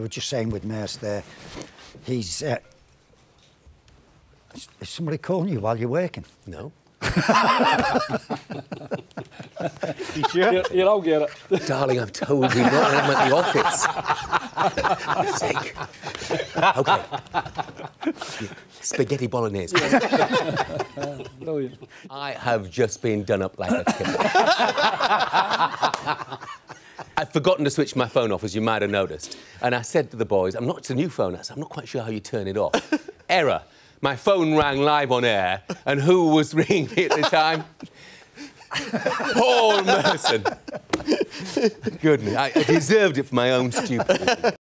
I was just saying with Merse there, he's. Uh, is- is somebody calling you while you're working? No. You sure? Here, here, I'll get it. Darling, I've told you not when I'm at the office. Sake. Okay. Spaghetti bolognese. Brilliant. I have just been done up like a kid. I'd forgotten to switch my phone off, as you might have noticed. And I said to the boys, I'm not, it's a new phone. I said, I'm not quite sure how you turn it off. Error. My phone rang live on air, and who was ringing me at the time? Paul Merson. Goodness, I, I deserved it for my own stupidity.